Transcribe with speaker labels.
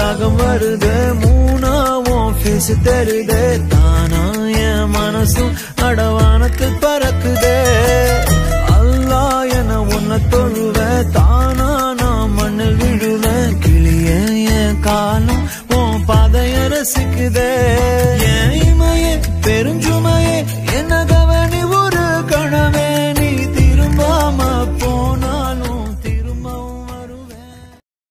Speaker 1: ராகம் வருது. மூணாவும் ஃபேஸ் தெரியுது. தானா என் மனசும் அடவானத்தில் பறக்குதே. அல்லா என உன்னை தொழுவேன் தானா நான் மண்ணில் விழுவேன் கிளிய என் காலம் உன் பாதைய ரசிக்குதே.